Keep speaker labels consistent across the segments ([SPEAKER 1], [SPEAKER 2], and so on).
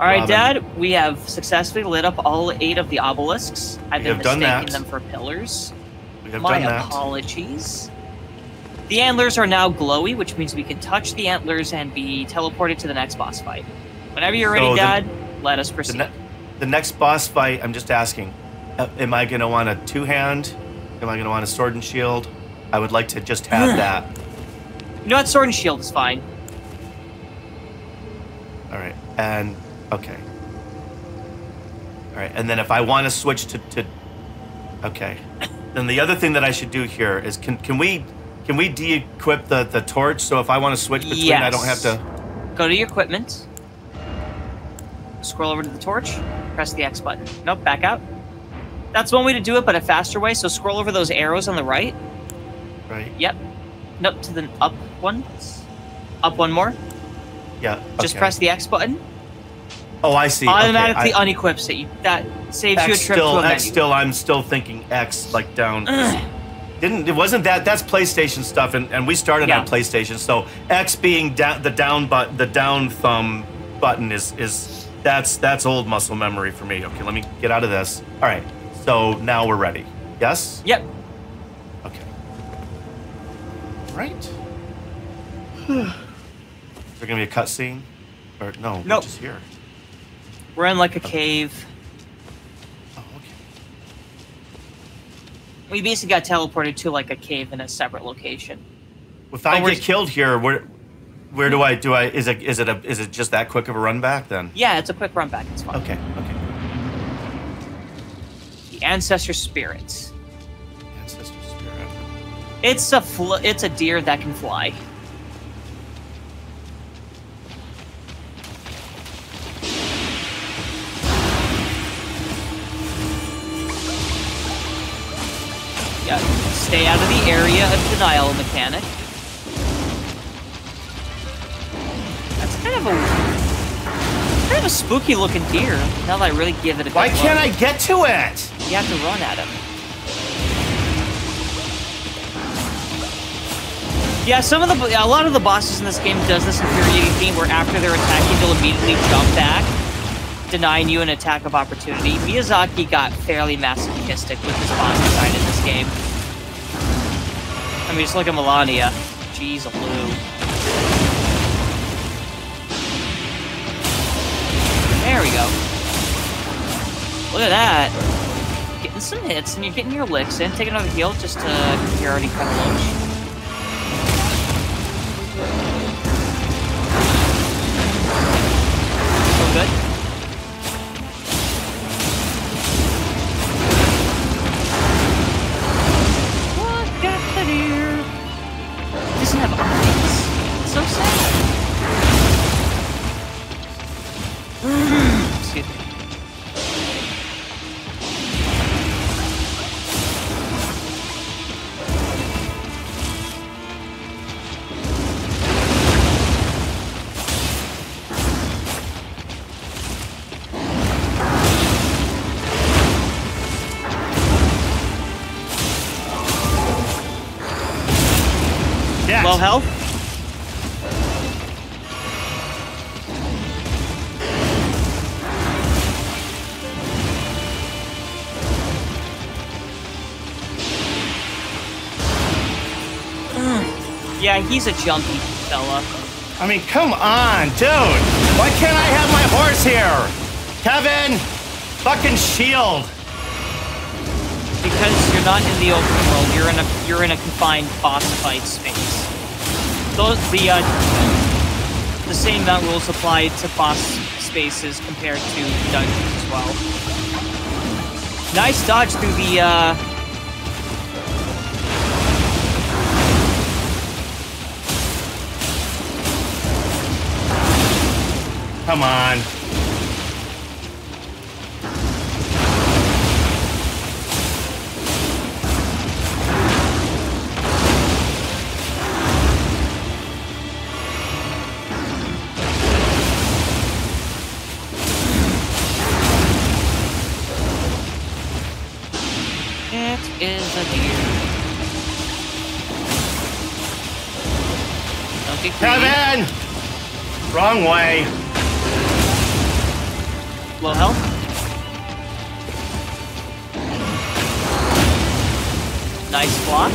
[SPEAKER 1] All right,
[SPEAKER 2] Robin.
[SPEAKER 1] Dad. We have successfully lit up all eight of the obelisks. I've
[SPEAKER 2] We
[SPEAKER 1] been
[SPEAKER 2] done
[SPEAKER 1] mistaking
[SPEAKER 2] that.
[SPEAKER 1] them for pillars.
[SPEAKER 2] We have
[SPEAKER 1] My
[SPEAKER 2] done that.
[SPEAKER 1] apologies. The antlers are now glowy, which means we can touch the antlers and be teleported to the next boss fight. Whenever you're ready,
[SPEAKER 2] So the-
[SPEAKER 1] Dad, let us
[SPEAKER 2] The,
[SPEAKER 1] proceed.
[SPEAKER 2] ne- the next boss fight, I'm just asking, uh, am I going to want a two hand? Am I going to want a sword and shield? I would like to just have that.
[SPEAKER 1] you know what? Sword and shield is fine.
[SPEAKER 2] All right. And, okay. All right. And then if I want to switch to, to okay. Then the other thing that I should do here is can, can we can we de-equip the, the torch so if I want to switch between I don't have to
[SPEAKER 1] Go to your equipment. Scroll over to the torch. Press the X button. Nope, back out. That's one way to do it, but a faster way. So scroll over those arrows on the right.
[SPEAKER 2] right?
[SPEAKER 1] Yep. Nope, to the up one. Up one more.
[SPEAKER 2] Yeah. Okay.
[SPEAKER 1] Just press the X button.
[SPEAKER 2] Oh, I see. Okay,
[SPEAKER 1] Automatically
[SPEAKER 2] I-
[SPEAKER 1] unequips it. You, that saves you a trip
[SPEAKER 2] still
[SPEAKER 1] to a menu.
[SPEAKER 2] X still I'm still thinking X like down. Didn't it wasn't that that's PlayStation stuff and, and we started
[SPEAKER 1] Yeah.
[SPEAKER 2] on PlayStation so X being down the down but the down thumb button is is that's that's old muscle memory for me. Okay, let me get out of this. All right, so now we're ready. Yes.
[SPEAKER 1] Yep.
[SPEAKER 2] Okay. Right. Is there gonna be a cutscene? Or no? we're
[SPEAKER 1] Nope.
[SPEAKER 2] Just here.
[SPEAKER 1] We're in like a cave.
[SPEAKER 2] Oh, okay.
[SPEAKER 1] We basically got teleported to like a cave in a separate location.
[SPEAKER 2] If I get killed here, where where do I do I is it is it a is it just that quick of a run back then?
[SPEAKER 1] Yeah, it's a quick run back. It's fine.
[SPEAKER 2] Okay, okay.
[SPEAKER 1] The ancestor spirits.
[SPEAKER 2] Ancestor spirit.
[SPEAKER 1] It's a fl- it's a deer that can fly. Out of the area of denial mechanic. That's kind of a kind of a spooky looking deer. Now that I really give it a
[SPEAKER 2] Why can't I get to it?
[SPEAKER 1] You have to run at him. Yeah, some of the a lot of the bosses in this game does this infuriating thing where after they're attacking, they'll immediately jump back, denying you an attack of opportunity. Miyazaki got fairly masochistic with his boss design in this game. I mean, just look at Malenia. Jeez, Lou. There we go. Look at that. Getting some hits, and you're getting your licks in. Take another heal just to... You're already of
[SPEAKER 2] Yeah.
[SPEAKER 1] Low health. Mm. Yeah, he's a jumpy fella.
[SPEAKER 2] I mean, come on, dude. Why can't I have my horse here? Kevin, fucking shield.
[SPEAKER 1] Because you're not in the open world, you're in a you're in a confined boss fight space. Those the uh, the same amount rules apply to boss spaces compared to dungeons as well. Nice dodge through the uh
[SPEAKER 2] Come on. Wrong way.
[SPEAKER 1] Low health. Nice block.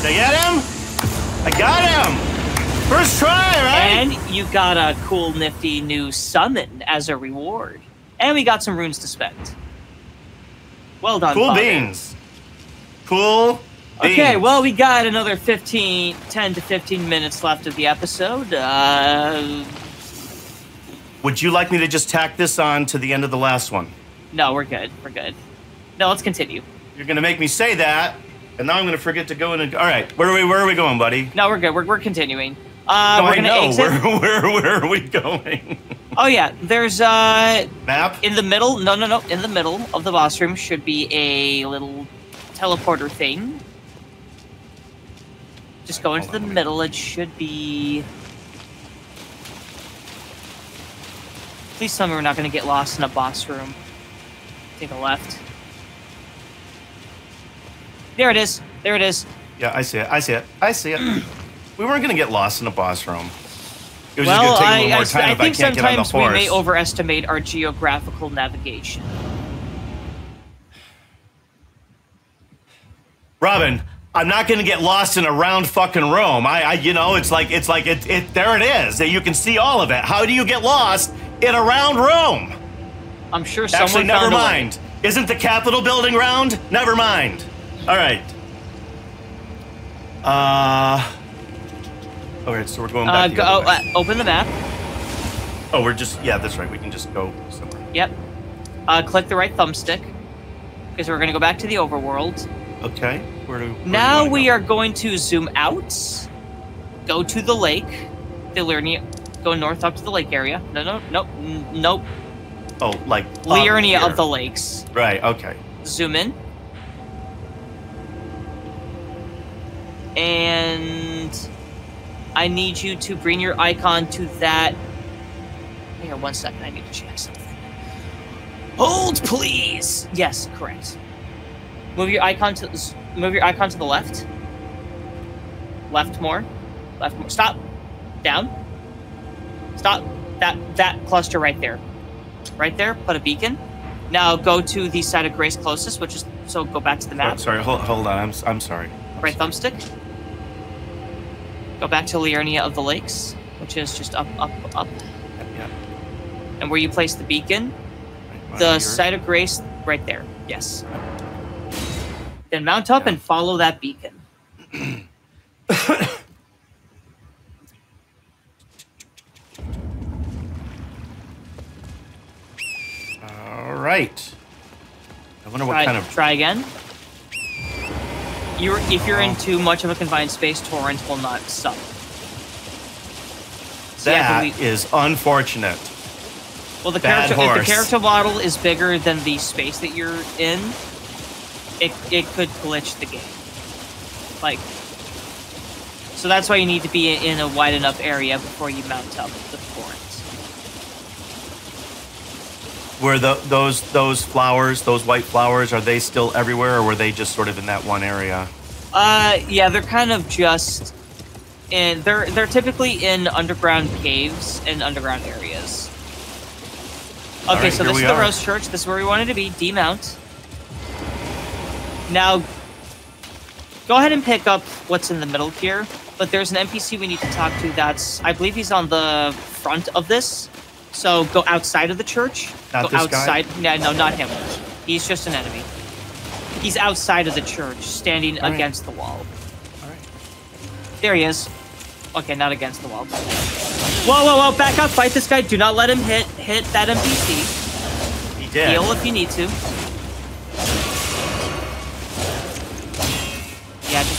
[SPEAKER 2] Did I get him? I got him! First try, right?
[SPEAKER 1] And you got a cool, nifty new summon as a reward. And we got some runes to spend. Well done,
[SPEAKER 2] cool
[SPEAKER 1] Father.
[SPEAKER 2] beans. Cool
[SPEAKER 1] Okay, well, we got another 15, 10 to 15 minutes left of the episode. Uh,
[SPEAKER 2] Would you like me to just tack this on to the end of the last one?
[SPEAKER 1] no, we're good. We're good. No, let's continue.
[SPEAKER 2] You're gonna make me say that, and now I'm gonna forget to go in and. All right, where are we? Where are we going, buddy?
[SPEAKER 1] No, we're good. We're, we're continuing. Uh,
[SPEAKER 2] No,
[SPEAKER 1] we're
[SPEAKER 2] I know.
[SPEAKER 1] exit.
[SPEAKER 2] Where, where, where are we going?
[SPEAKER 1] Oh yeah, there's uh
[SPEAKER 2] Map.
[SPEAKER 1] in the middle. No, no, no. In the middle of the boss room should be a little teleporter thing. Just go into the middle. It should be. Please tell me we're not going to get lost in a boss room. Take a left. There it is. There it is.
[SPEAKER 2] Yeah, I see it. I see it. I see it. we weren't gonna get lost in a boss room. It was
[SPEAKER 1] well,
[SPEAKER 2] just gonna take a little more time
[SPEAKER 1] I
[SPEAKER 2] if I can't get on the horse.
[SPEAKER 1] I think sometimes we may overestimate our geographical navigation.
[SPEAKER 2] Robin, I'm not gonna get lost in a round fucking room. I, I you know, it's like it's like it, it. There it is. You can see all of it. How do you get lost in a round room?
[SPEAKER 1] I'm sure someone
[SPEAKER 2] Actually, never
[SPEAKER 1] found a way.
[SPEAKER 2] mind. Isn't the Capitol building round? Never mind. All right. Uh. All right, so we're going
[SPEAKER 1] Uh,
[SPEAKER 2] back. the
[SPEAKER 1] go, uh, open the map.
[SPEAKER 2] oh, we're just yeah, that's right. We can just go somewhere.
[SPEAKER 1] Yep. Uh, click the right thumbstick because we're going to go back to the overworld.
[SPEAKER 2] Okay. Where do? where
[SPEAKER 1] now
[SPEAKER 2] wanna
[SPEAKER 1] we
[SPEAKER 2] go?
[SPEAKER 1] are going to zoom out, go to the lake, the go north up to the lake area. No, no, no, nope.
[SPEAKER 2] Oh, like um, up
[SPEAKER 1] Liurnia of the lakes.
[SPEAKER 2] Right. Okay.
[SPEAKER 1] Zoom in. And I need you to bring your icon to that. Hang on one second. I need to check something. Hold, please. Yes, correct. Move your icon to move your icon to the left. Left more. Left more. Stop. Down. Stop. That that cluster right there. Right there. Put a beacon. Now go to the side of Grace closest, which is so go back to the
[SPEAKER 2] Oh,
[SPEAKER 1] map.
[SPEAKER 2] sorry. Hold, hold on. I'm I'm sorry. I'm
[SPEAKER 1] Right
[SPEAKER 2] sorry.
[SPEAKER 1] thumbstick. Go back to Liurnia of the Lakes, which is just up, up, up.
[SPEAKER 2] Yeah.
[SPEAKER 1] And where you place the beacon,
[SPEAKER 2] Right,
[SPEAKER 1] the
[SPEAKER 2] here.
[SPEAKER 1] site of grace, right there. Yes. Then mount up and follow that beacon.
[SPEAKER 2] All right. I wonder what
[SPEAKER 1] Try,
[SPEAKER 2] kind of.
[SPEAKER 1] try again. You're, if you're in too much of a confined space, torrent will not suck. So
[SPEAKER 2] That
[SPEAKER 1] but we-
[SPEAKER 2] is unfortunate.
[SPEAKER 1] Well, the
[SPEAKER 2] Bad
[SPEAKER 1] character if the character model is bigger than the space that you're in, it it could glitch the game. Like, so that's why you need to be in a wide enough area before you mount up the torrent.
[SPEAKER 2] Were the, those those flowers, those white flowers, are they still everywhere, or were they just sort of in that one area?
[SPEAKER 1] Uh, yeah, they're kind of just in. They're they're typically in underground caves and underground areas. Okay,
[SPEAKER 2] Alright,
[SPEAKER 1] so this is the
[SPEAKER 2] are.
[SPEAKER 1] Rose Church. This is where we wanted to be. Demount. Now, go ahead and pick up what's in the middle here. But there's an NPC we need to talk to. That's I believe he's on the front of this. So go outside of the church.
[SPEAKER 2] Not
[SPEAKER 1] go
[SPEAKER 2] this guy?
[SPEAKER 1] outside. Yeah, no, not him. He's just an enemy. He's outside of the church, standing
[SPEAKER 2] Alright.
[SPEAKER 1] against the wall.
[SPEAKER 2] All right.
[SPEAKER 1] There he is. Okay, not against the wall. Whoa, whoa, whoa! Back up! Fight this guy! Do not let him hit hit that NPC.
[SPEAKER 2] He did.
[SPEAKER 1] Heal if you need to.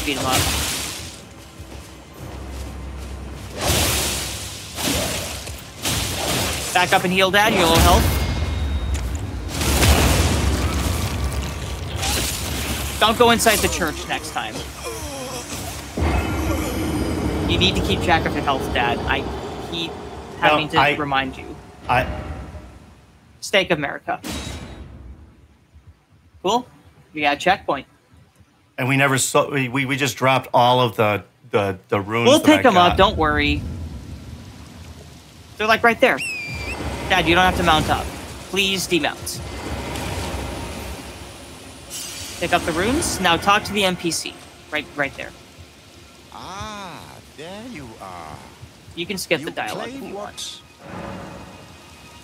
[SPEAKER 1] Beat him up. Back up and heal, Dad. You're low health. Don't go inside the church next time. You need to keep track of your health, Dad. I keep having to
[SPEAKER 2] I-
[SPEAKER 1] remind you.
[SPEAKER 2] I
[SPEAKER 1] Stake America. Cool. We got a checkpoint.
[SPEAKER 2] And we never saw. We, we we just dropped all of the the the runes.
[SPEAKER 1] We'll
[SPEAKER 2] that I
[SPEAKER 1] pick them up. Don't worry. They're like right there. Dad, you don't have to mount up. Please demount. Pick up the runes. Now talk to the NPC. Right, right there.
[SPEAKER 3] Ah, there you are.
[SPEAKER 1] You can skip
[SPEAKER 3] you
[SPEAKER 1] the dialogue if you want.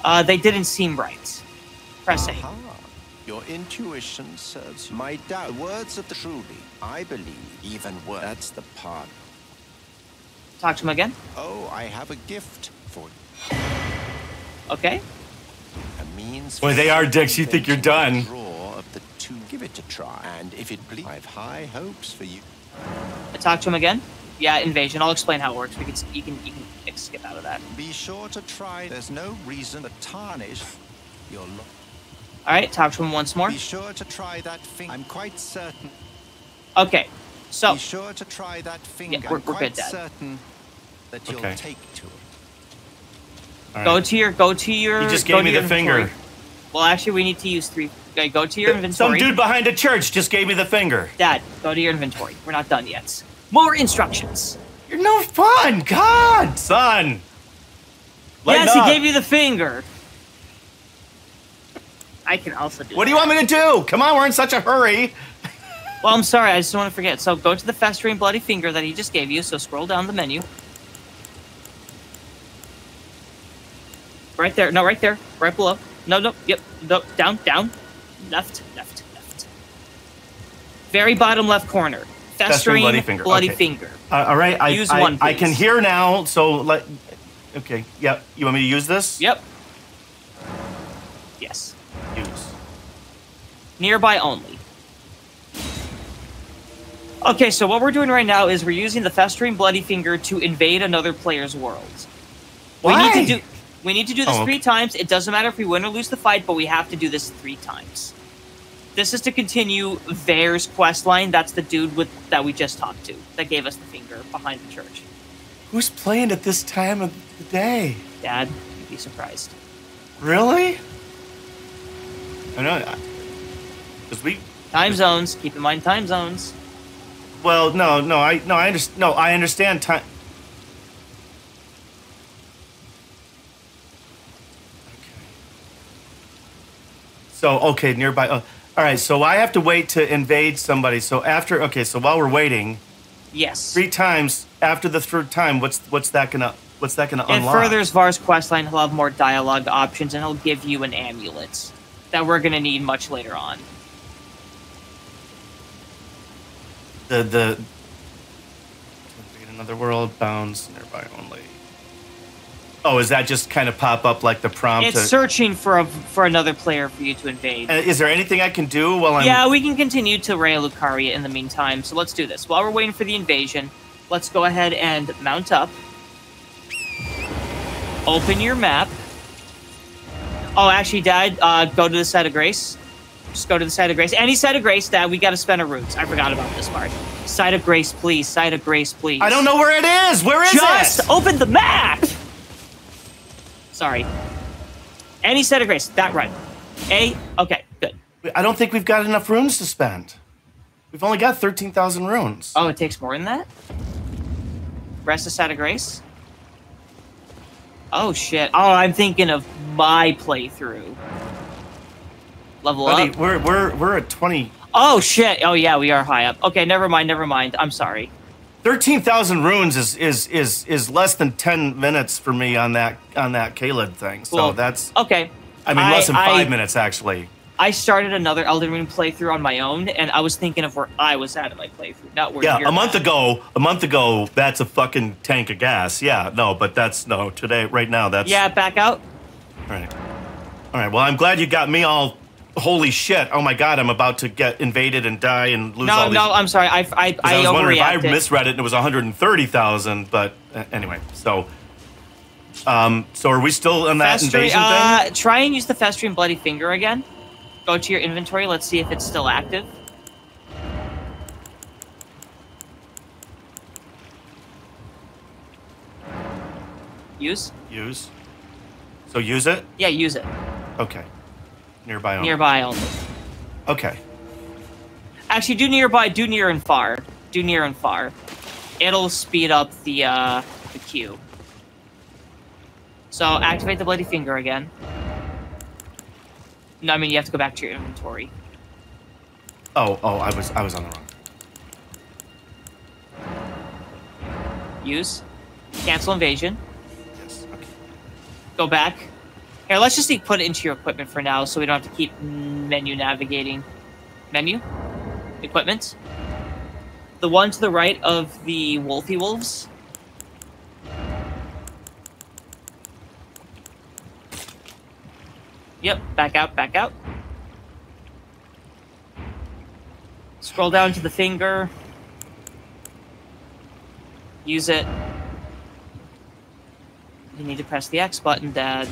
[SPEAKER 1] Uh, they didn't seem right. Press A.
[SPEAKER 3] Aha. Your intuition serves you. My doubt. Words of the truly, I believe. Even worse. That's the part.
[SPEAKER 1] Talk to him again.
[SPEAKER 3] Oh, I have a gift for you.
[SPEAKER 1] Okay.
[SPEAKER 3] A means.
[SPEAKER 2] Boy, they are dicks. You think you're done.
[SPEAKER 3] Draw of the two. Give it a try, and if it please, I've high hopes for you.
[SPEAKER 1] I talk to him again. Yeah, invasion. I'll explain how it works. We can you can you can skip out of that.
[SPEAKER 3] Be sure to try. There's no reason to tarnish your. Lo-
[SPEAKER 1] All right. Talk to him once more.
[SPEAKER 3] Be sure to try that finger. I'm quite certain.
[SPEAKER 1] Okay. So
[SPEAKER 3] Be sure to try that finger.
[SPEAKER 1] we're-
[SPEAKER 3] I'm
[SPEAKER 1] we're
[SPEAKER 3] quite
[SPEAKER 1] good, Dad.
[SPEAKER 3] certain that you'll
[SPEAKER 2] Okay.
[SPEAKER 3] take to it.
[SPEAKER 2] All
[SPEAKER 1] go to your go to your.
[SPEAKER 2] He just gave me
[SPEAKER 1] your
[SPEAKER 2] the finger.
[SPEAKER 1] Well, actually, we need to use three. Okay, go to your inventory.
[SPEAKER 2] Some dude behind a church just gave me the finger.
[SPEAKER 1] Dad, go to your inventory. We're not done yet. More instructions.
[SPEAKER 2] You're no fun. God, son. Lighten
[SPEAKER 1] yes,
[SPEAKER 2] up.
[SPEAKER 1] he gave you the finger. I can also do.
[SPEAKER 2] What do you want me to do? Come on, we're in such a hurry.
[SPEAKER 1] Well, I'm sorry. I just don't want to forget. So go to the festering bloody finger that he just gave you. So scroll down the menu. Right there. No, right there. Right below. No, no. Yep. No, down, down. Left, left, left. Very bottom left corner. Festering,
[SPEAKER 2] bloody finger.
[SPEAKER 1] bloody
[SPEAKER 2] Okay.
[SPEAKER 1] finger.
[SPEAKER 2] Uh, all right, I,
[SPEAKER 1] Use
[SPEAKER 2] I,
[SPEAKER 1] one,
[SPEAKER 2] I can hear now. So let. Okay. Yep. You want me to use this?
[SPEAKER 1] Yep. Yes. Nearby only. Okay, so what we're doing right now is we're using the festering bloody finger to invade another player's world. We
[SPEAKER 2] Why?
[SPEAKER 1] need to do we need to do this
[SPEAKER 2] Oh, okay.
[SPEAKER 1] three times. It doesn't matter if we win or lose the fight, but we have to do this three times. This is to continue Varré's quest line. That's the dude with that we just talked to that gave us the finger behind the church.
[SPEAKER 2] Who's playing at this time of the day?
[SPEAKER 1] Dad, you'd be surprised.
[SPEAKER 2] Really? I know. Because we.
[SPEAKER 1] Time zones. Keep in mind time zones.
[SPEAKER 2] Well, no, no, I no, I understand. No, I understand time. Okay. So okay, nearby. Uh, all right, so I have to wait to invade somebody. So after, okay, so while we're waiting,
[SPEAKER 1] Yes.
[SPEAKER 2] three times after the third time, what's what's that gonna what's that gonna
[SPEAKER 1] It
[SPEAKER 2] unlock?
[SPEAKER 1] furthers Var's questline. He'll have more dialogue options, and he'll give you an amulet that we're gonna need much later on.
[SPEAKER 2] the the another world bounds nearby only. Oh, is that just kind of pop up like the prompt?
[SPEAKER 1] It's
[SPEAKER 2] to-
[SPEAKER 1] searching for a, for another player for you to invade.
[SPEAKER 2] Uh, is there anything I can do while I'm?
[SPEAKER 1] yeah, we can continue to Raya Lucaria in the meantime. So let's do this. While we're waiting for the invasion, let's go ahead and mount up. Open your map. Oh, actually, Dad, uh, go to the site of grace. Just go to the site of grace. Any site of grace, Dad, we got to spend our roots. I forgot about this part. Site of grace, please. Site of grace, please.
[SPEAKER 2] I don't know where it is. Where is
[SPEAKER 1] Just
[SPEAKER 2] it?
[SPEAKER 1] open the map. Sorry. Any site of grace. That right. A. Okay. Good.
[SPEAKER 2] I don't think we've got enough runes to spend. We've only got thirteen thousand runes.
[SPEAKER 1] Oh, it takes more than that? Rest of side of grace? Oh, shit. Oh, I'm thinking of my playthrough. Level
[SPEAKER 2] Buddy,
[SPEAKER 1] up?
[SPEAKER 2] we're we're we're at twenty.
[SPEAKER 1] Oh, shit. Oh, yeah, we are high up. Okay, never mind, never mind. I'm sorry.
[SPEAKER 2] Thirteen thousand runes is, is is is less than ten minutes for me on that on that Caleb thing. So
[SPEAKER 1] Well,
[SPEAKER 2] that's
[SPEAKER 1] Okay.
[SPEAKER 2] I mean less than
[SPEAKER 1] I-
[SPEAKER 2] five minutes actually.
[SPEAKER 1] I started another Elden Ring playthrough on my own, and I was thinking of where I was at in my playthrough, not where
[SPEAKER 2] Yeah,
[SPEAKER 1] you're
[SPEAKER 2] a month
[SPEAKER 1] at.
[SPEAKER 2] ago, a month ago, that's a fucking tank of gas. Yeah, no, but that's no today, right now. That's
[SPEAKER 1] Yeah, back out.
[SPEAKER 2] All right. All right. Well, I'm glad you got me all. Holy shit! Oh my god, I'm about to get invaded and die and lose all
[SPEAKER 1] No,
[SPEAKER 2] these.
[SPEAKER 1] no, I'm sorry. I, I, I,
[SPEAKER 2] I was wondering if I misread it and it was 130,000. But uh, anyway, so. Um. So are we still on that
[SPEAKER 1] Festering,
[SPEAKER 2] invasion
[SPEAKER 1] uh,
[SPEAKER 2] thing?
[SPEAKER 1] try and use the festering bloody finger again. Go to your inventory. Let's see if it's still active. Use?
[SPEAKER 2] Use. So use it.
[SPEAKER 1] Yeah, use it.
[SPEAKER 2] Okay. Nearby. only.
[SPEAKER 1] Nearby only.
[SPEAKER 2] Okay.
[SPEAKER 1] Actually, do nearby. Do near and far. Do near and far. it'll speed up the uh, the queue. So activate the bloody finger again. No, I mean you have to go back to your inventory.
[SPEAKER 2] Oh, oh, I was I was on the wrong.
[SPEAKER 1] Use. Cancel invasion.
[SPEAKER 2] Yes. Okay.
[SPEAKER 1] Go back. Here, let's just put it into your equipment for now, so we don't have to keep menu navigating. Menu. Equipment. The one to the right of the Wolfy Wolves. Yep, back out, back out. Scroll down to the finger. Use it. You need to press the X button, Dad.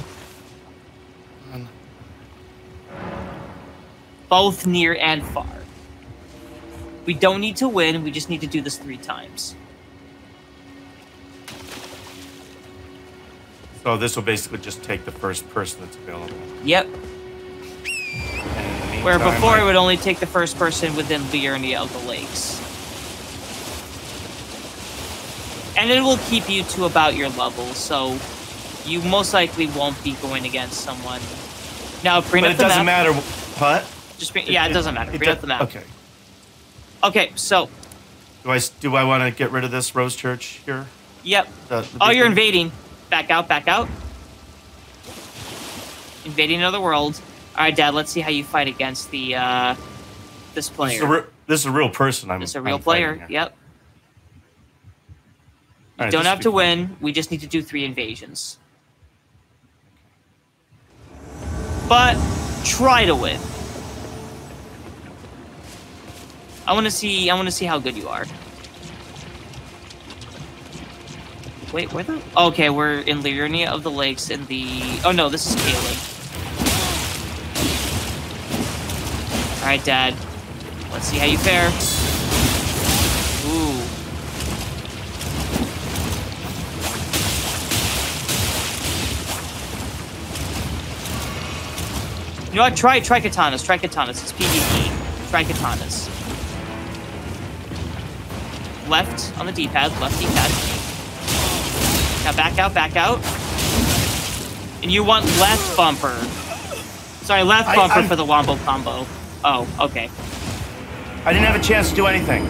[SPEAKER 2] Um,
[SPEAKER 1] Both near and far. We don't need to win, we just need to do this three times.
[SPEAKER 2] So this will basically just take the first person that's available.
[SPEAKER 1] Yep.
[SPEAKER 2] The
[SPEAKER 1] Where before
[SPEAKER 2] I-
[SPEAKER 1] it would only take the first person within Liurnia of the lakes. And it will keep you to about your level, so you most likely won't be going against someone. Now bring
[SPEAKER 2] But
[SPEAKER 1] up
[SPEAKER 2] it doesn't matter. What?
[SPEAKER 1] Just bring, yeah, it, doesn't matter. Bring up the map.
[SPEAKER 2] Okay.
[SPEAKER 1] Okay, so
[SPEAKER 2] Do I do I want to get rid of this Rose Church here?
[SPEAKER 1] yep.
[SPEAKER 2] The- the
[SPEAKER 1] Oh, you're invading. Back out, back out. Invading another world. All right, Dad. Let's see how you fight against the uh, this
[SPEAKER 2] This is,
[SPEAKER 1] player.
[SPEAKER 2] re- this is a real person. I'm.
[SPEAKER 1] This is a real
[SPEAKER 2] I'm
[SPEAKER 1] player. Yep.
[SPEAKER 2] All right,
[SPEAKER 1] Don't have to
[SPEAKER 2] fun.
[SPEAKER 1] win. We just need to do three invasions. But try to win. I want to see. I want to see how good you are. Wait, where the? Okay, we're in Liurnia of the Lakes in the. Oh no, this is Caelid. All right, Dad. Let's see how you fare. Ooh. You know what? Try try katanas. Try katanas. It's PvP. Try katanas. Left on the D-pad. Left D-pad. Now back out. Back out. And you want left bumper. Sorry, left bumper
[SPEAKER 2] I'm-
[SPEAKER 1] for the wombo combo. Oh, okay.
[SPEAKER 2] I didn't have a chance to do anything.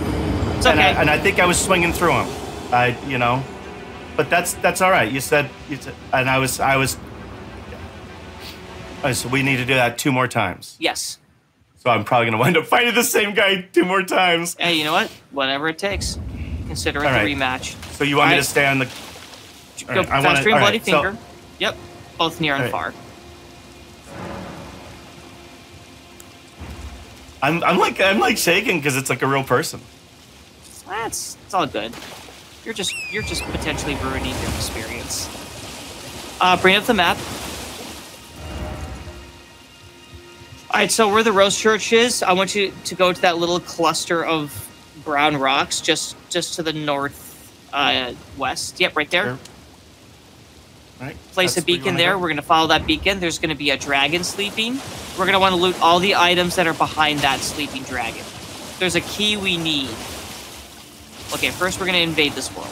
[SPEAKER 1] It's
[SPEAKER 2] And I,
[SPEAKER 1] okay.
[SPEAKER 2] and I think I was swinging through him. I, you know, but that's that's all right. You said, you said and I was I was. All right, so we need to do that two more times.
[SPEAKER 1] yes.
[SPEAKER 2] So I'm probably gonna wind up fighting the same guy two more times.
[SPEAKER 1] Hey, you know what? Whatever it takes. Consider it
[SPEAKER 2] All
[SPEAKER 1] the
[SPEAKER 2] right.
[SPEAKER 1] rematch.
[SPEAKER 2] So you want me
[SPEAKER 1] Alright.
[SPEAKER 2] to stay on the?
[SPEAKER 1] Go
[SPEAKER 2] All right, I
[SPEAKER 1] fast
[SPEAKER 2] wanna-
[SPEAKER 1] stream
[SPEAKER 2] all
[SPEAKER 1] bloody
[SPEAKER 2] right, so-
[SPEAKER 1] finger. Yep. Both near and far.
[SPEAKER 2] I'm I'm like I'm like shaking because it's like a real person.
[SPEAKER 1] That's it's all good. You're just you're just potentially ruining your experience. Uh, bring up the map. All right, so where the Rose Church is, I want you to go to that little cluster of brown rocks just just to the north uh, west. Yep, right there.
[SPEAKER 2] Sure. Right.
[SPEAKER 1] Place a
[SPEAKER 2] That's
[SPEAKER 1] beacon there.
[SPEAKER 2] go?
[SPEAKER 1] We're gonna follow that beacon. There's gonna be a dragon sleeping. We're gonna want to loot all the items that are behind that sleeping dragon. There's a key we need. Okay, first we're gonna invade this world.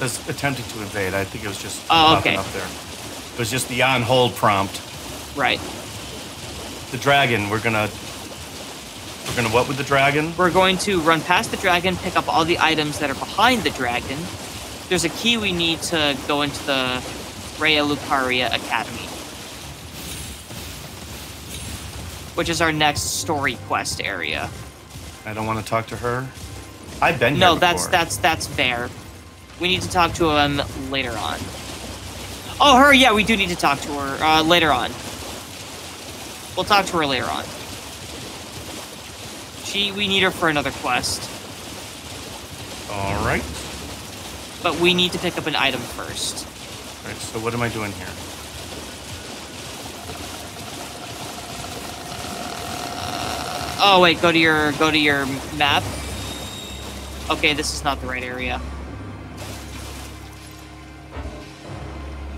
[SPEAKER 2] That's attempting to invade. I think it was just
[SPEAKER 1] Oh, okay.
[SPEAKER 2] up there. It was just the on hold prompt.
[SPEAKER 1] Right.
[SPEAKER 2] The dragon. We're gonna. We're gonna what with the dragon?
[SPEAKER 1] We're going to run past the dragon, pick up all the items that are behind the dragon. There's a key we need to go into the Raya Lucaria Academy. Which is our next story quest area.
[SPEAKER 2] I don't want to talk to her. I've been
[SPEAKER 1] No,
[SPEAKER 2] here
[SPEAKER 1] that's that's that's Bear. We need to talk to him later on. Oh, her, yeah, we do need to talk to her uh, later on. We'll talk to her later on. She, we need her for another quest,
[SPEAKER 2] All right.
[SPEAKER 1] But we need to pick up an item first.
[SPEAKER 2] All right. So what am I doing here?
[SPEAKER 1] Oh wait, go to your go to your map. Okay, this is not the right area.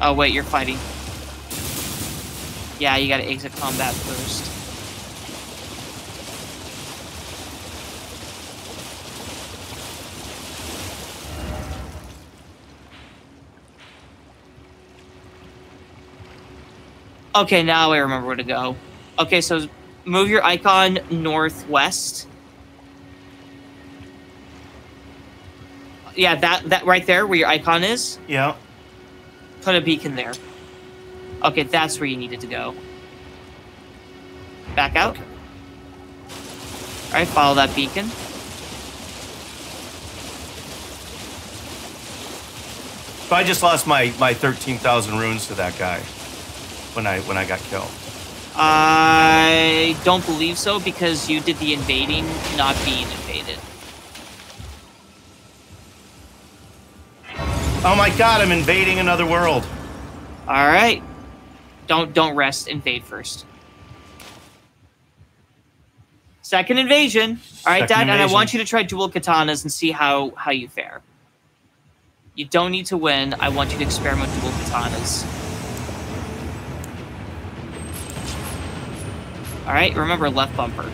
[SPEAKER 1] Oh wait, you're fighting. Yeah, you gotta exit combat first. Okay, now I remember where to go. Okay, so move your icon northwest. Yeah, that that right there where your icon is.
[SPEAKER 2] Yeah.
[SPEAKER 1] Put a beacon there. Okay, that's where you needed to go. Back out.
[SPEAKER 2] Okay.
[SPEAKER 1] All right, follow that beacon.
[SPEAKER 2] So I just lost my my thirteen thousand runes to that guy when I when I got killed.
[SPEAKER 1] I don't believe so because you did the invading, not being invaded.
[SPEAKER 2] Oh my god, I'm invading another world.
[SPEAKER 1] All right. Don't don't rest. Invade first. Second invasion. All right,
[SPEAKER 2] Second
[SPEAKER 1] Dad, and I want you to try dual katanas and see how how you fare. You don't need to win. I want you to experiment with dual katanas. All right, remember left bumper.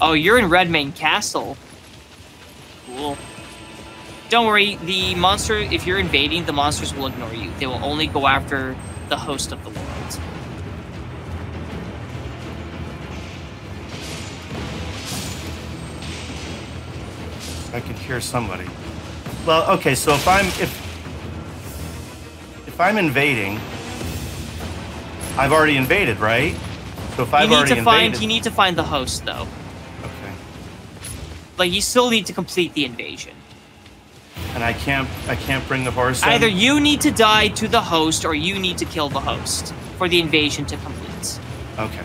[SPEAKER 1] Oh, you're in Redmane Castle. Cool. Don't worry, the monster, if you're invading, the monsters will ignore you. They will only go after the host of the world.
[SPEAKER 2] I could hear somebody. Well, okay, so if I'm if if I'm invading, I've already invaded, right? So if
[SPEAKER 1] You
[SPEAKER 2] I've
[SPEAKER 1] need
[SPEAKER 2] already
[SPEAKER 1] to find
[SPEAKER 2] invaded,
[SPEAKER 1] you need to find the host though.
[SPEAKER 2] okay,
[SPEAKER 1] Like you still need to complete the invasion.
[SPEAKER 2] and I can't I can't bring the horse. in?
[SPEAKER 1] Either you need to die to the host or you need to kill the host for the invasion to complete.
[SPEAKER 2] Okay.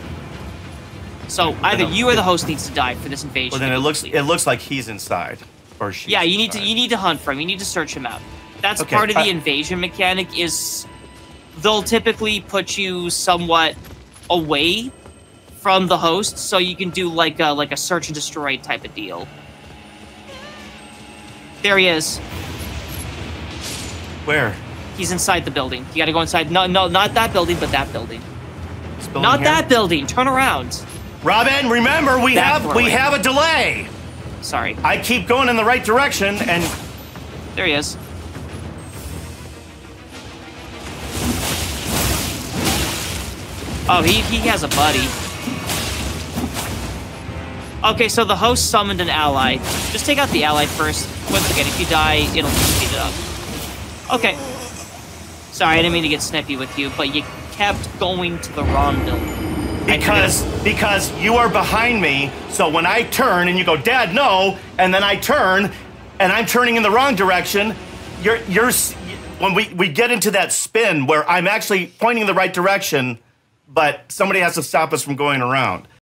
[SPEAKER 1] So either you or the host needs to die for this invasion.
[SPEAKER 2] Well, then it looks it looks like he's inside, or she.
[SPEAKER 1] Yeah, you need to you need to hunt for him. You need to search him out. That's
[SPEAKER 2] Okay,
[SPEAKER 1] part of the
[SPEAKER 2] I-
[SPEAKER 1] invasion mechanic. Is they'll typically put you somewhat away from the host, so you can do like a like a search and destroy type of deal. There he is.
[SPEAKER 2] Where?
[SPEAKER 1] He's inside the building. You got to go inside. No, no, not that building, but that building.
[SPEAKER 2] Building
[SPEAKER 1] Not
[SPEAKER 2] here?
[SPEAKER 1] that building. Turn around.
[SPEAKER 2] Robin, remember we
[SPEAKER 1] That
[SPEAKER 2] have we have a delay.
[SPEAKER 1] Sorry.
[SPEAKER 2] I keep going in the right direction, and
[SPEAKER 1] There he is. Oh, he, he has a buddy. Okay, so the host summoned an ally. Just take out the ally first. Once again, if you die, it'll speed it up. Okay. Sorry, I didn't mean to get snippy with you, but you kept going to the wrong building.
[SPEAKER 2] Because because you are behind me, so when I turn and you go, Dad, no, and then I turn, and I'm turning in the wrong direction, you're you're when we we get into that spin where I'm actually pointing in the right direction, but somebody has to stop us from going around.